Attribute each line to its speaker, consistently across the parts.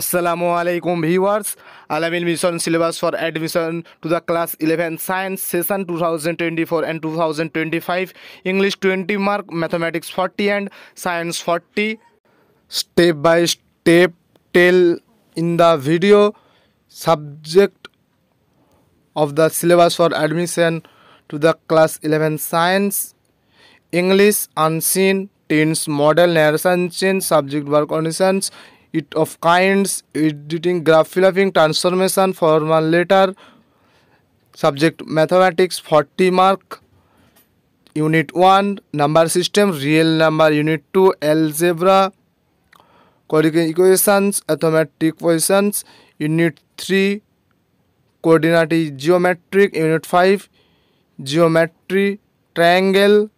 Speaker 1: Assalamu alaikum viewers. Alamin Mission syllabus for admission to the class 11 science session 2024 and 2025 English 20 mark mathematics 40 and science 40 step by step tell in the video subject of the syllabus for admission to the class 11 science English unseen tense model narration change subject verb conditions it of kinds editing graph filling transformation formal letter subject mathematics 40 mark unit 1 number system real number unit 2 algebra coordinate equations arithmetic equations unit 3 coordinate geometric unit 5 geometry triangle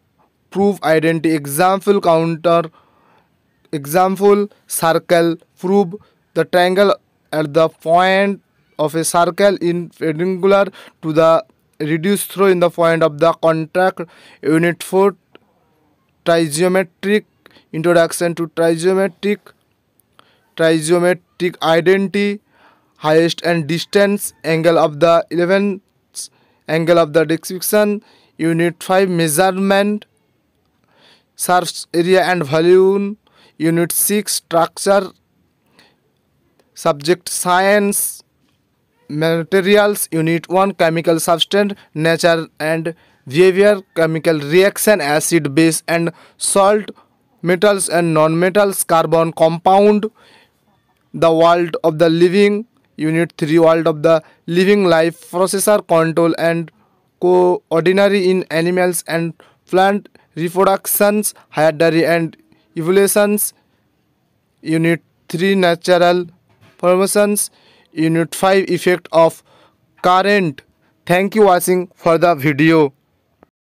Speaker 1: proof identity example counter Example circle prove the triangle at the point of a circle in perpendicular to the radius through in the point of the contact unit 4 trigonometric introduction to trigonometric trigonometric identity highest and distance angle of the 11th angle of the description unit 5 measurement surface area and volume Unit 6 Structure. Subject Science. Materials Unit 1 Chemical Substance Nature and Behavior Chemical Reaction Acid Base and Salt Metals and Non-Metals Carbon Compound. The World of the Living Unit 3 World of the Living Life Processor Control and Co-ordinary in Animals and Plant Reproductions Heredity and evolutions unit 3 natural formations unit 5 effect of current. Thank you watching for the video